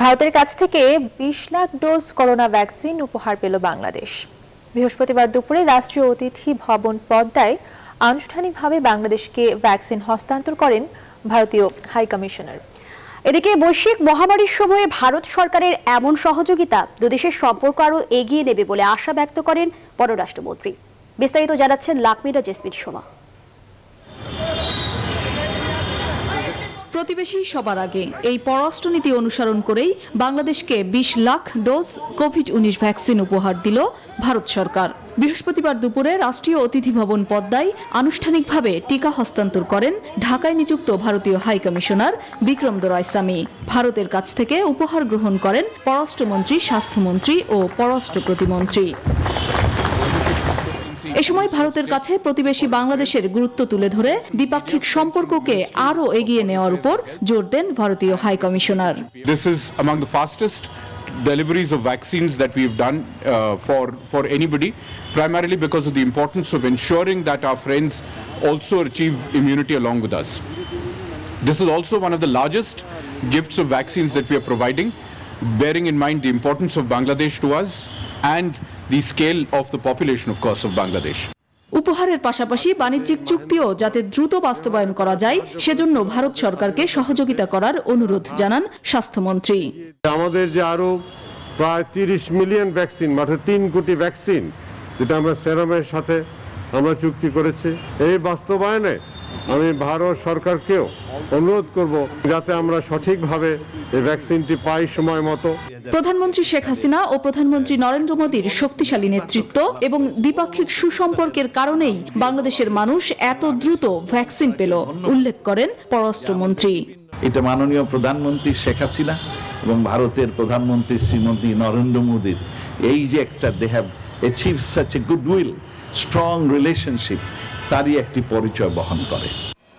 ভারতের কাছ থেকে বিশ লাখ ডোজ করোনা ভ্যাকসিন উপহার পেল বাংলাদেশ। বৃহস্পতিবার দুপুরে রাষ্ট্রীয় অতিথি ভবন পদ্মায় আনুষ্ঠানিকভাবে বাংলাদেশকে ভ্যাকসিন হস্তান্তর করেন ভারতীয় হাই কমিশনার। এদিকে বৈশ্বিক মহামারীর সময়ে ভারত সরকারের এমন সহযোগিতা দুদেশের সম্পর্ক আরও এগিয়ে নেবে বলে আশা ব্যক্ত করেন পররাষ্ট্রমন্ত্রী। বিস্তারিত জানাচ্ছেন লাকমিরা জেসমিন সোমা। প্রতিবেশী সবার আগে এই পররাষ্ট্রনীতি অনুসরণ করেই বাংলাদেশকে ২০ লাখ ডোজ কোভিড উনিশ ভ্যাকসিন উপহার দিল ভারত সরকার। বৃহস্পতিবার দুপুরে রাষ্ট্রীয় অতিথি ভবন পদ্মায় আনুষ্ঠানিকভাবে টিকা হস্তান্তর করেন ঢাকায় নিযুক্ত ভারতীয় হাই কমিশনার বিক্রম দোরাইসামি ভারতের কাছ থেকে উপহার গ্রহণ করেন পররাষ্ট্রমন্ত্রী, স্বাস্থ্যমন্ত্রী ও পররাষ্ট্র প্রতিমন্ত্রী। এ সময় ভারতের কাছে প্রতিবেশী বাংলাদেশের গুরুত্ব তুলে ধরে দ্বিপাক্ষিক সম্পর্ককে আরও এগিয়ে নেওয়ার উপর জোর দেন ভারতীয় high commissioner This is among the fastest deliveries of vaccines that we've done uh, for, for anybody, primarily because of the importance of ensuring that our friends also achieve immunity along with us. This is also one of the largest gifts of vaccines that we are providing, bearing in mind the importance of Bangladesh to us and the scale of the population, of course, of Bangladesh. উপহারের পাশাপাশি বাণিজ্যিক চুক্তিও যাতে দ্রুত বাস্তবায়ন করা যায় সেজন্য ভারত সরকারকে সহযোগিতা করার অনুরোধ জানান স্বাস্থ্যমন্ত্রী আমাদের যে আরও প্রায় তিরিশ মিলিয়ন ভ্যাকসিন মাত্র তিন কোটি ভ্যাকসিন যেটা আমরা সেরামের সাথে আমরা চুক্তি করেছি এই বাস্তবায়নে আমি ভারত সরকারকেও অনুরোধ করব যাতে আমরা সঠিকভাবে এই ভ্যাকসিনটি পাই সময় মতো। প্রধানমন্ত্রী শেখ হাসিনা ও প্রধানমন্ত্রী নরেন্দ্র মোদীর শক্তিশালী নেতৃত্ব এবং দ্বিপাক্ষিক সুসম্পর্কের কারণেই বাংলাদেশের মানুষ এত দ্রুত ভ্যাকসিন পেল উল্লেখ করেন পররাষ্ট্রমন্ত্রী। এটা মাননীয় প্রধানমন্ত্রী শেখ হাসিনা এবং ভারতের প্রধানমন্ত্রী শ্রীমতী নরেন্দ্র মোদীর। এই যে একটা they have achieve such a goodwill strong relationship তারই একটি পরিচয় বহন করে।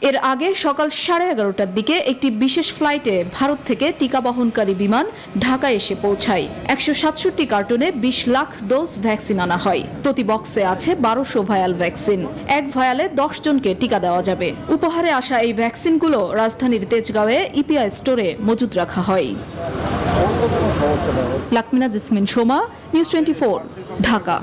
এর আগে সকাল সাড়ে এগারোটার দিকে একটি বিশেষ ফ্লাইটে ভারত থেকে টিকা বহনকারী বিমান ঢাকায় এসে পৌঁছায়। একশো সাতষট্টি কার্টুনে বিশ লাখ ডোজ ভ্যাকসিন আনা হয়। প্রতি বক্সে আছে বারোশো ভায়াল ভ্যাকসিন। এক ভায়ালে দশ জনকে টিকা দেওয়া যাবে। উপহারে আসা এই ভ্যাকসিনগুলো রাজধানীর তেজগাঁওয়ে ইপিআই স্টোরে মজুদ রাখা হয়। Lakmina Jesmin Soma, news twenty Dhaka.